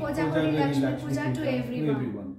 Kojamori Lakshmi Puja to everyone. To everyone.